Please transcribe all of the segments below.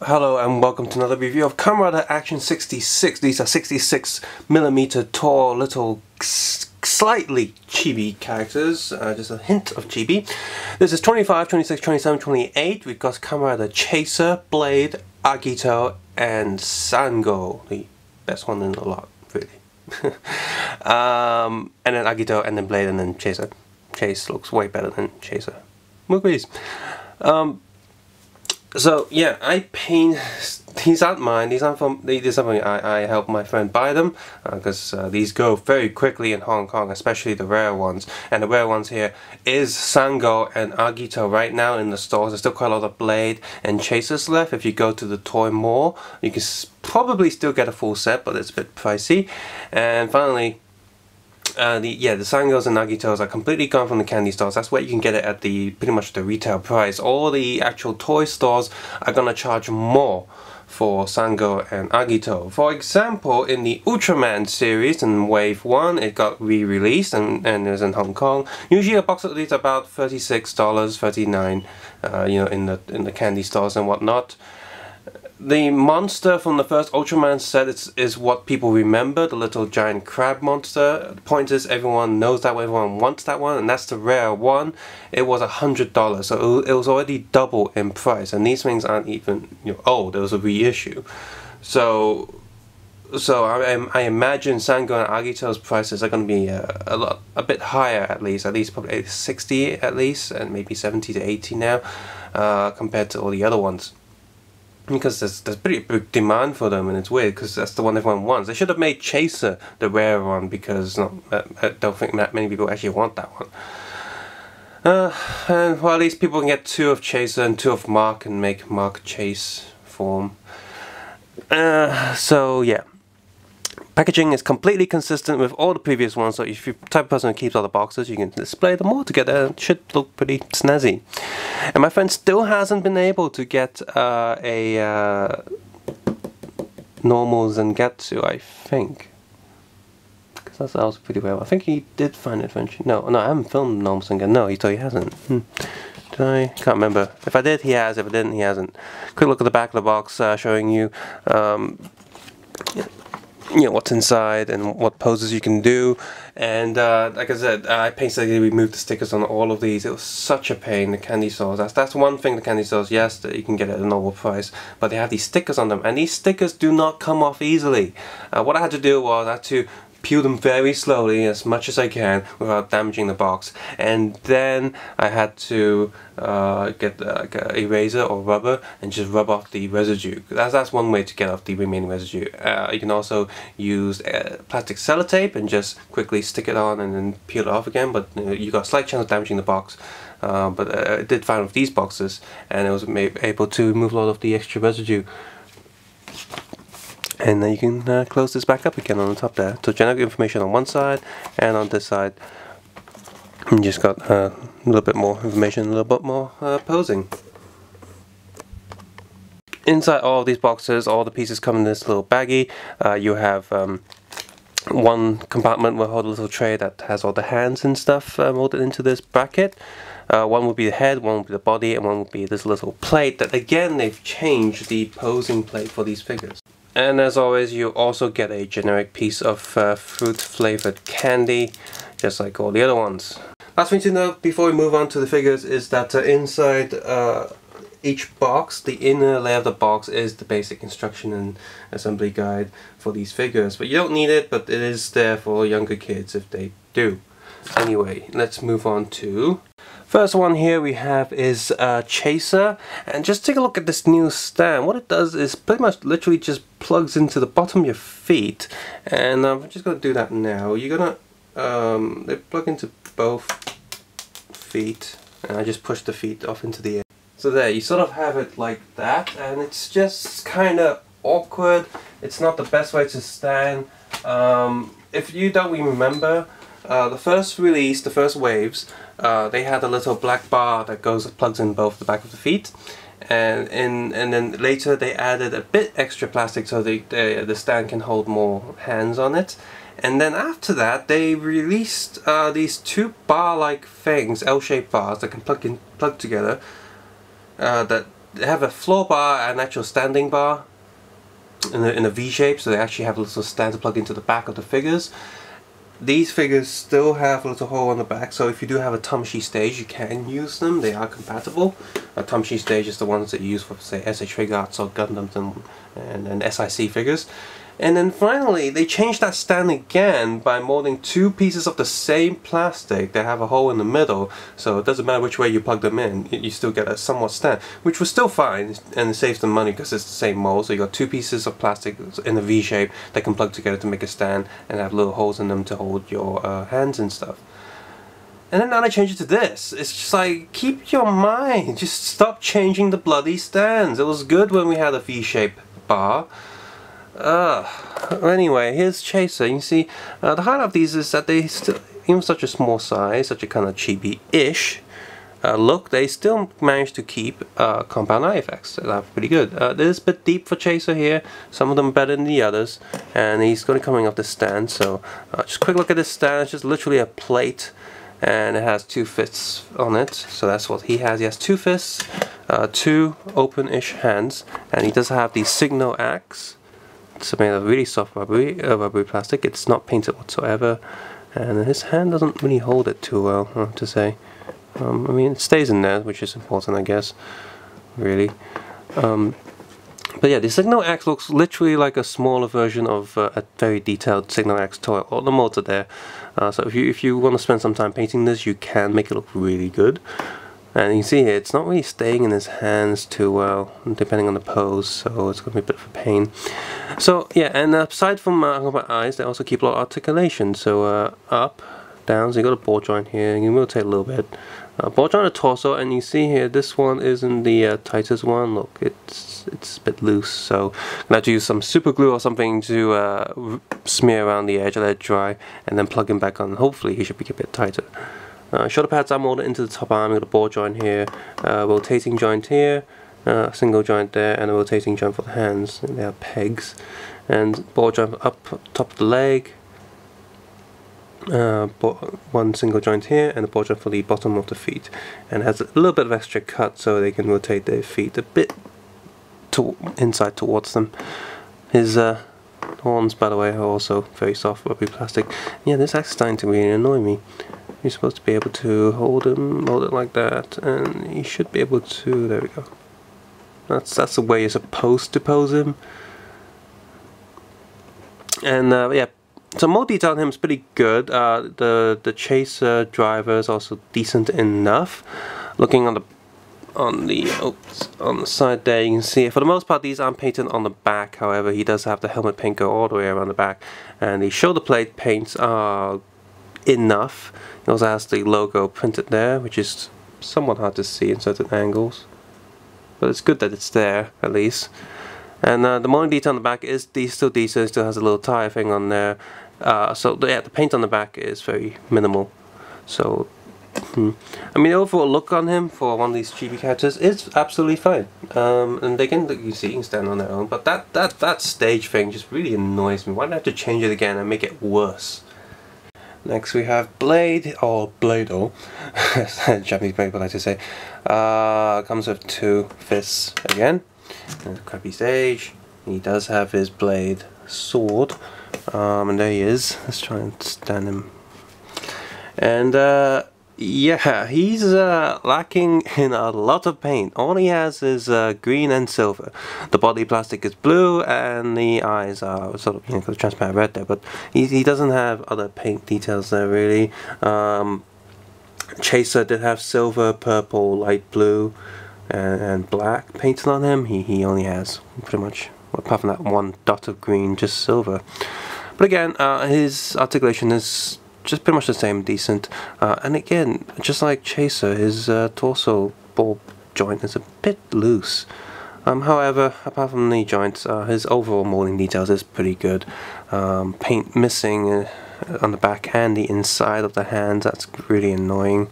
Hello and welcome to another review of Kamen Action 66. These are 66 millimeter tall little slightly chibi characters, uh, just a hint of chibi. This is 25, 26, 27, 28. We've got Kamen Chaser, Blade, Agito, and Sango, the best one in a lot, really. um, and then Agito, and then Blade, and then Chaser. Chase looks way better than Chaser. look Movies. Um, so yeah, I paint. These aren't mine. These aren't from. These are from. I, I help my friend buy them because uh, uh, these go very quickly in Hong Kong, especially the rare ones. And the rare ones here is Sango and Agito right now in the stores. There's still quite a lot of Blade and Chasers left. If you go to the toy mall, you can probably still get a full set, but it's a bit pricey. And finally, uh, the yeah the Sangos and Agitos are completely gone from the candy stores. That's where you can get it at the pretty much the retail price. All the actual toy stores are gonna charge more for Sango and Agito. For example, in the Ultraman series in Wave 1, it got re-released and, and is in Hong Kong. Usually a box of these about $36, 39, uh, you know, in the, in the candy stores and whatnot the monster from the first Ultraman set is, is what people remember, the little giant crab monster. The point is everyone knows that one, everyone wants that one, and that's the rare one. It was a hundred dollars, so it, was already double in price, and these things aren't even you know, old, it was a reissue. So so I, I imagine Sango and Agito's prices are going to be a, a lot, a bit higher at least, at least probably 60 at least, and maybe 70 to 80 now, uh, compared to all the other ones because there's, there's pretty big demand for them and it's weird because that's the one everyone wants. They should have made Chaser the rare one because not, I don't think that many people actually want that one. Uh, and well at least people can get two of Chaser and two of Mach and make Mach Chase form. Uh, so yeah. Packaging is completely consistent with all the previous ones, so if you're the type of person who keeps all the boxes, you can display them all together. It should look pretty snazzy. And my friend still hasn't been able to get uh, a uh, normal Zangetsu, I think. Because that was pretty well. I think he did find it eventually. No, no, I haven't filmed normal Zangetsu. No, he, thought he hasn't. Hmm. I? Can't remember. If I did, he has. If I didn't, he hasn't. Quick look at the back of the box uh, showing you um, you know what's inside and what poses you can do. And uh, like I said I painstakingly removed the stickers on all of these. It was such a pain the candy stores that's, that's one thing the candy stores yes that you can get at a normal price but they have these stickers on them and these stickers do not come off easily. Uh, what I had to do was I had to peel them very slowly as much as I can without damaging the box. And then I had to uh, get uh, a eraser or rubber and just rub off the residue. That's, that's one way to get off the remaining residue. Uh, you can also use uh, plastic sellotape and just quickly stick it on and then peel it off again but you, know, you got a slight chance of damaging the box. Uh, but uh, I did fine with these boxes and I was able to remove a lot of the extra residue and then you can uh, close this back up again on the top there. So generic information on one side and on this side. You just got uh, a little bit more information a little bit more uh, posing. Inside all of these boxes all the pieces come in this little baggie. Uh, you have um, one compartment will hold a little tray that has all the hands and stuff uh, molded into this bracket. Uh, one will be the head, one will be the body, and one will be this little plate that again they've changed the posing plate for these figures. And as always, you also get a generic piece of uh, fruit flavored candy, just like all the other ones. Last thing to note before we move on to the figures is that uh, inside uh, each box, the inner layer of the box is the basic instruction and assembly guide for these figures. But you don't need it, but it is there for younger kids if they do. Anyway, let's move on to First one here we have is uh, Chaser and just take a look at this new stand. What it does is pretty much literally just plugs into the bottom of your feet and I'm just going to do that now. You're going to um, they plug into both feet and I just push the feet off into the air. So there, you sort of have it like that and it's just kind of awkward. It's not the best way to stand. Um, if you don't remember, uh, the first release, the first waves, uh, they had a little black bar that goes plugs in both the back of the feet and in, and then later they added a bit extra plastic so the, the, the stand can hold more hands on it and then after that they released uh, these two bar like things L-shaped bars that can plug in plug together uh, that have a floor bar and actual standing bar in a, in a V shape, so they actually have a little stand to plug into the back of the figures. These figures still have a little hole on the back, so if you do have a Tamashii stage, you can use them. They are compatible. A Tamashii stage is the ones that you use for, say, SH Figuarts or Gundams and, and, and SIC figures. And then finally, they changed that stand again by molding two pieces of the same plastic that have a hole in the middle. So it doesn't matter which way you plug them in, you still get a somewhat stand, which was still fine and it saves them money because it's the same mold. So you got two pieces of plastic in a V shape that can plug together to make a stand and have little holes in them to hold your uh, hands and stuff. And then now they change it to this. It's just like, keep your mind. Just stop changing the bloody stands. It was good when we had a V-shape bar. Uh, anyway, here's Chaser. You see, uh, the highlight of these is that they still, even such a small size, such a kind of chibi-ish uh, look, they still managed to keep uh, compound eye effects. That's pretty good. Uh, this is a bit deep for Chaser here. Some of them better than the others. And he's going to be coming off the stand. So uh, just quick look at this stand. It's just literally a plate. And it has two fists on it. So that's what he has. He has two fists, uh, two open-ish hands. And he does have the signal axe it's made of really soft rubbery, uh, rubbery plastic. It's not painted whatsoever, and his hand doesn't really hold it too well, I have to say. Um, I mean, it stays in there, which is important, I guess. Really. Um, but yeah, the Signal Axe looks literally like a smaller version of uh, a very detailed Signal Axe toy. All the are there, uh, so if you if you want to spend some time painting this, you can make it look really good. And you can see here, it's not really staying in his hands too well, depending on the pose, so it's going to be a bit of a pain. So, yeah, and aside from uh, eyes, they also keep a lot of articulation. So, uh, up, down, so you got a ball joint here, you can rotate a little bit. Uh, ball joint the torso, and you see here, this one isn't the uh, tightest one. Look, it's it's a bit loose, so I'm going to use some super glue or something to uh, smear around the edge, let it dry, and then plug him back on. Hopefully, he should be a bit tighter. Uh, shoulder pads are molded into the top arm, you've got a ball joint here, uh, rotating joint here, uh, single joint there, and a rotating joint for the hands. And they are pegs. And ball joint up top of the leg, uh, one single joint here, and a ball joint for the bottom of the feet. And has a little bit of extra cut so they can rotate their feet a bit to inside towards them. His uh, horns, by the way, are also very soft, rubbery plastic. Yeah, this is starting to really annoy me. You're supposed to be able to hold him, hold it like that, and you should be able to, there we go. That's, that's the way you're supposed to pose him. And uh, yeah, so more detail on him is pretty good. Uh, the the chaser driver is also decent enough. Looking on the on the oops, on the side there, you can see for the most part these aren't painted on the back. However, he does have the helmet paint go all the way around the back, and the shoulder plate paints are enough. It also has the logo printed there, which is somewhat hard to see in certain angles. But it's good that it's there, at least. And uh, the molding detail on the back is still decent, still has a little tire thing on there. Uh, so the, yeah, the paint on the back is very minimal. So, hmm. I mean, overall look on him for one of these chibi characters is absolutely fine. Um, and they can, look you see, can stand on their own. But that, that, that stage thing just really annoys me. Why do I have to change it again and make it worse? Next we have Blade, or Blado, Japanese would like to say. Uh, comes with two fists again. And crappy stage. He does have his blade sword. Um, and there he is. Let's try and stand him. And uh, yeah, he's uh, lacking in a lot of paint. All he has is uh, green and silver. The body plastic is blue and the eyes are sort of you know, transparent red there, but he, he doesn't have other paint details there really. Um, Chaser did have silver, purple, light blue, and, and black painted on him. He, he only has pretty much, apart from that one dot of green, just silver. But again, uh, his articulation is just pretty much the same, decent. Uh, and again, just like Chaser, his uh, torso ball joint is a bit loose. Um, however, apart from the joints, uh, his overall molding details is pretty good. Um, paint missing uh, on the back and the inside of the hands, that's really annoying.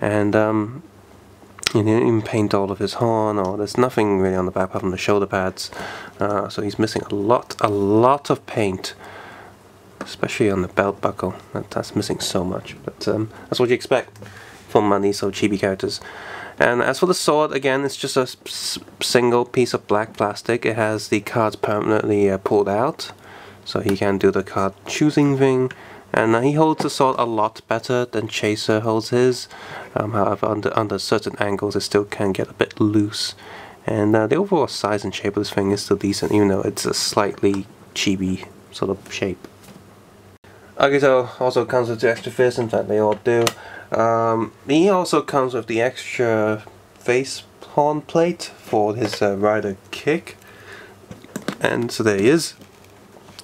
And um, he didn't even paint all of his horn, or there's nothing really on the back apart from the shoulder pads. Uh, so he's missing a lot, a lot of paint especially on the belt buckle. That, that's missing so much, but um, that's what you expect from these so chibi characters. And as for the sword, again, it's just a single piece of black plastic. It has the cards permanently uh, pulled out, so he can do the card choosing thing. And he holds the sword a lot better than Chaser holds his. Um, however, under, under certain angles, it still can get a bit loose. And uh, the overall size and shape of this thing is still decent, even though it's a slightly chibi sort of shape. Agito also comes with the extra fists, in fact they all do. Um, he also comes with the extra face horn plate for his uh, rider kick. And so there he is.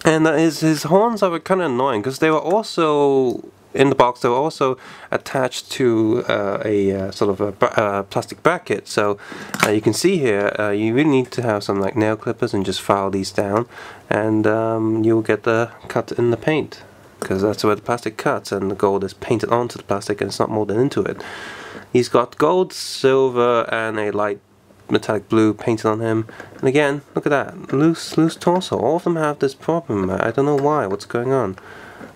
And his, his horns are kind of annoying because they were also in the box they were also attached to uh, a uh, sort of a uh, plastic bracket so uh, you can see here uh, you really need to have some like nail clippers and just file these down and um, you'll get the cut in the paint because that's where the plastic cuts and the gold is painted onto the plastic and it's not molded into it. He's got gold, silver and a light metallic blue painted on him. And again, look at that, loose, loose torso. All of them have this problem. I don't know why, what's going on.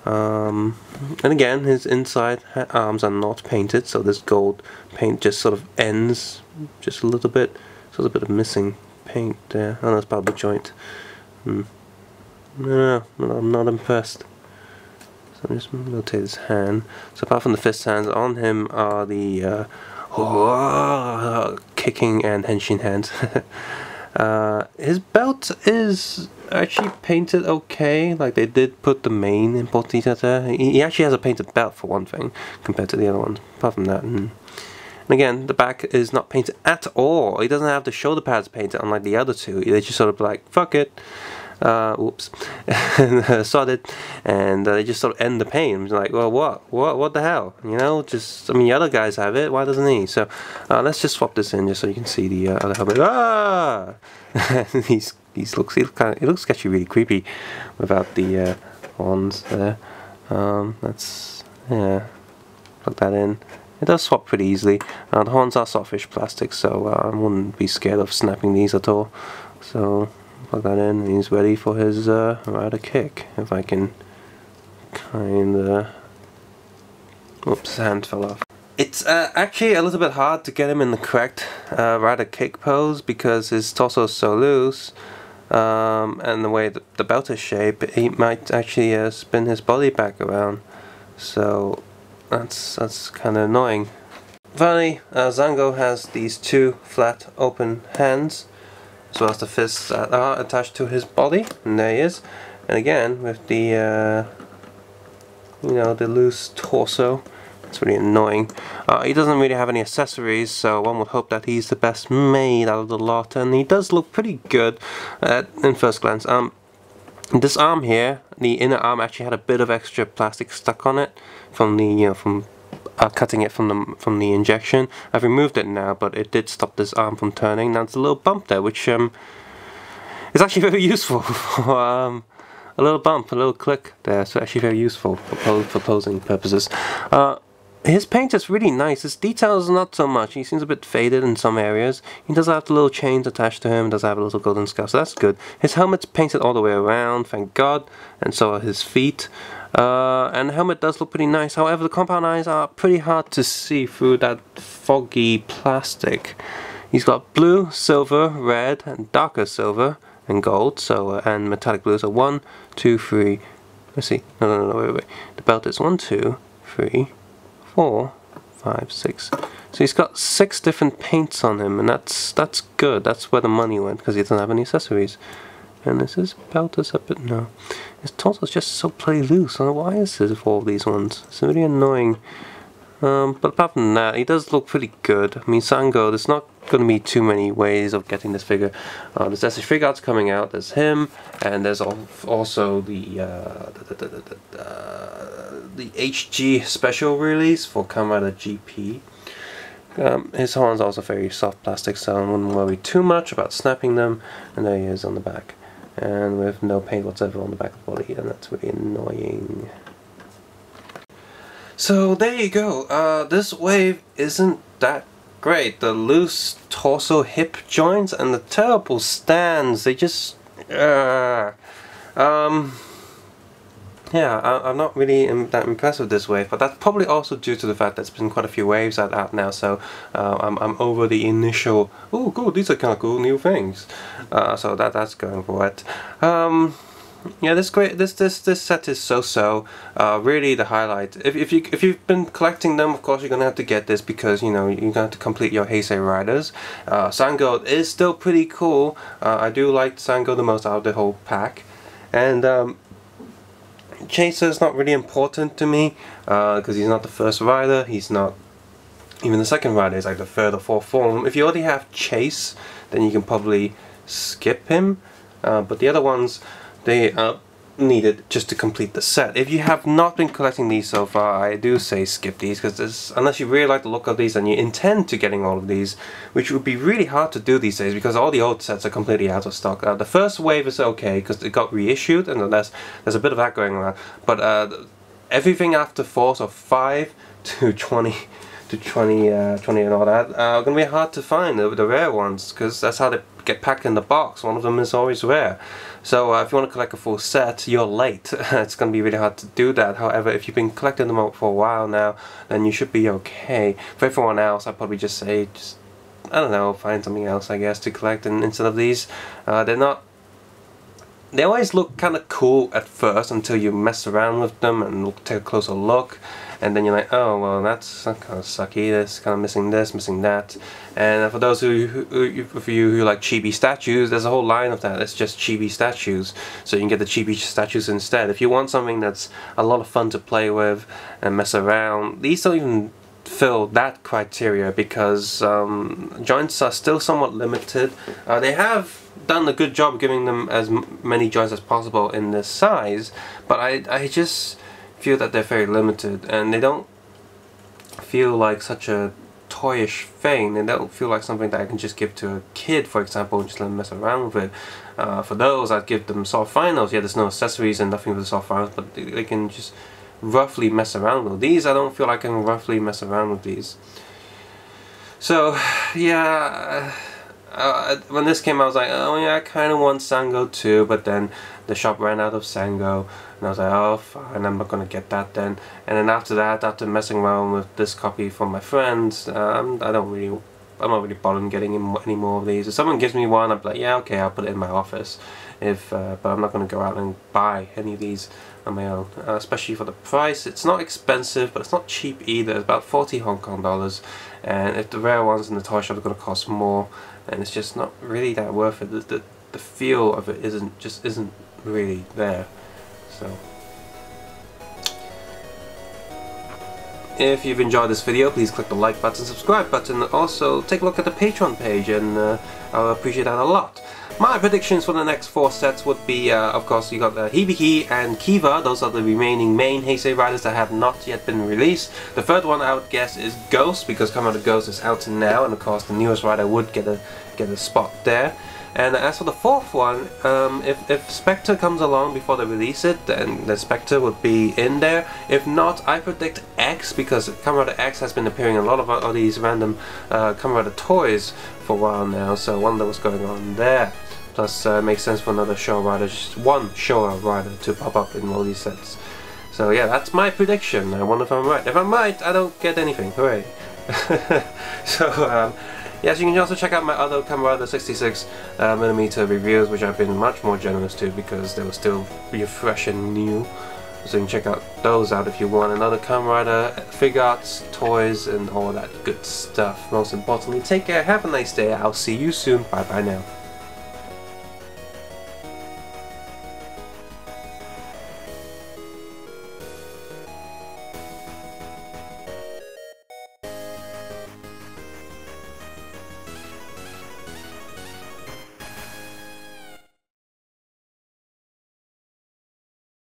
Um, and again, his inside arms are not painted, so this gold paint just sort of ends just a little bit. So there's a bit of missing paint there. Oh, that's probably joint. Hmm. No, I'm not impressed. Just rotate his hand. So apart from the fist hands, on him are the uh, oh, kicking and henshin hands. uh, his belt is actually painted okay. Like they did put the main importita there. He, he actually has a painted belt for one thing compared to the other ones. Apart from that. Mm. And again, the back is not painted at all. He doesn't have the shoulder pads painted unlike the other two. They just sort of like, fuck it uh, whoops, uh, sodded, and uh, they just sort of end the pain. Like, well, what, what, what the hell? You know, just I mean, the other guys have it. Why doesn't he? So uh, let's just swap this in just so you can see the uh, other helmet. Ah, he's he's looks he looks kind of it looks actually really creepy without the uh, horns there. Um, let's yeah, plug that in. It does swap pretty easily. Uh, the horns are softish plastic, so uh, I wouldn't be scared of snapping these at all. So plug that in and he's ready for his uh, rider kick. If I can kinda... Oops, hand fell off. It's uh, actually a little bit hard to get him in the correct uh, rider kick pose because his torso is so loose um, and the way the, belt is shaped, he might actually uh, spin his body back around. So that's that's kind of annoying. Finally, uh, Sango has these two flat open hands well as the fists that are attached to his body and there he is. And again with the uh, you know the loose torso it's really annoying. Uh, he doesn't really have any accessories so one would hope that he's the best made out of the lot and he does look pretty good at, in first glance. Um this arm here the inner arm actually had a bit of extra plastic stuck on it from the you know from uh, cutting it from the from the injection. I've removed it now, but it did stop this arm from turning. Now it's a little bump there, which um, is actually very useful. Um, a little bump, a little click there, so actually very useful for, for posing purposes. Uh, his paint is really nice. His details not so much. He seems a bit faded in some areas. He does have the little chains attached to him. Does have a little golden scuff, so that's good. His helmet's painted all the way around, thank God. And so are his feet. Uh, and the helmet does look pretty nice. However, the compound eyes are pretty hard to see through that foggy plastic. He's got blue, silver, red, and darker silver, and gold, so uh, and metallic blue. So one, two, three. Let's see. No, no, no, wait, wait. The belt is one, two, three, four, five, six. So he's got six different paints on him, and that's that's good. That's where the money went because he doesn't have any accessories. And this is belt is a bit no. His torso's just so play loose. Why is it for all these ones. It's really annoying. Um, but apart from that, he does look pretty good. I mean, Sango, there's not going to be too many ways of getting this figure. Uh, there's SH Figuarts coming out, there's him, and there's also the, uh, the, the, the, uh, the, HG special release for Rider GP. Um, his horns are also very soft plastic, so I wouldn't worry too much about snapping them. And there he is on the back and with no paint whatsoever on the back of the body and that's really annoying. So there you go, uh, this wave isn't that great. The loose torso hip joints and the terrible stands, they just... Uh, um, yeah, I, am not really that impressed with this wave, but that's probably also due to the fact that there's been quite a few waves out, out now, so uh, I'm, I'm over the initial, oh cool, these are kind of cool new things, uh, so that that's going for it. Um, yeah, this great. This this this set is so-so. Uh, really, the highlight. If if you if you've been collecting them, of course you're gonna have to get this because you know you're gonna have to complete your Heisei riders. Uh, Sango is still pretty cool. Uh, I do like Sango the most out of the whole pack, and um, Chaser is not really important to me because uh, he's not the first rider. He's not even the second rider. Is like the third or fourth form. If you already have Chase, then you can probably skip him. Uh, but the other ones they are needed just to complete the set. If you have not been collecting these so far, I do say skip these because unless you really like the look of these and you intend to getting all of these, which would be really hard to do these days because all the old sets are completely out of stock. Uh, the first wave is okay because it got reissued and there's, there's a bit of that going on, but uh, everything after 4, so 5 to 20 to 20, uh, 20 and all that are going to be hard to find, the, the rare ones, because that's how they get packed in the box. One of them is always rare. So uh, if you want to collect a full set, you're late. it's going to be really hard to do that. However, if you've been collecting them out for a while now, then you should be okay. For everyone else, I'd probably just say, just, I don't know, find something else, I guess, to collect and instead of these. Uh, they're not they always look kind of cool at first until you mess around with them and take a closer look and then you're like oh well that's kind of sucky this kind of missing this missing that. And for those who, who, for you who like chibi statues there's a whole line of that it's just chibi statues. So you can get the chibi statues instead. If you want something that's a lot of fun to play with and mess around these don't even fill that criteria because um, joints are still somewhat limited. Uh, they have done a good job giving them as many joints as possible in this size but I, I just feel that they're very limited and they don't feel like such a toyish thing. They don't feel like something that I can just give to a kid for example and just let them mess around with. It uh, for those I'd give them soft vinyls yeah there's no accessories and nothing with the soft vinyls but they, they can just roughly mess around with these. I don't feel like I can roughly mess around with these. So yeah uh, when this came I was like, oh yeah, I kind of want Sango too, but then the shop ran out of Sango, and I was like, oh fine, I'm not gonna get that then. And then after that, after messing around with this copy from my friends, um, I don't really, I'm not really bothering getting any more of these. If someone gives me one, I'm like, yeah, okay, I'll put it in my office. If, uh, but I'm not gonna go out and buy any of these on my own, uh, especially for the price. It's not expensive, but it's not cheap either. It's about 40 Hong Kong dollars, and if the rare ones in the toy shop are gonna cost more, and it's just not really that worth it. The, the, the feel of it isn't just isn't really there. So. If you've enjoyed this video, please click the like button, subscribe button, also take a look at the Patreon page and uh, I'll appreciate that a lot. My predictions for the next four sets would be, uh, of course, you got uh, Hibiki and Kiva. Those are the remaining main Heisei riders that have not yet been released. The third one I would guess is Ghost, because Kamen Rider Ghost is out now, and of course the newest rider would get a get a spot there. And as for the fourth one, um, if, if Spectre comes along before they release it, then the Spectre would be in there. If not, I predict X, because Kamen X has been appearing in a lot of, of these random uh, toys for a while now, so I wonder what's going on there. Plus, uh, makes sense for another Showa rider, just one Showa rider to pop up in all these sets. So yeah, that's my prediction. I wonder if I'm right. If I'm right, I don't get anything. Hooray! so um, yes, you can also check out my other Kamen Rider 66 uh, reviews, which I've been much more generous to because they were still fresh and new. So you can check out those out if you want another Kamen Rider, Figuarts, toys, and all that good stuff. Most importantly, take care, have a nice day. I'll see you soon. Bye bye now.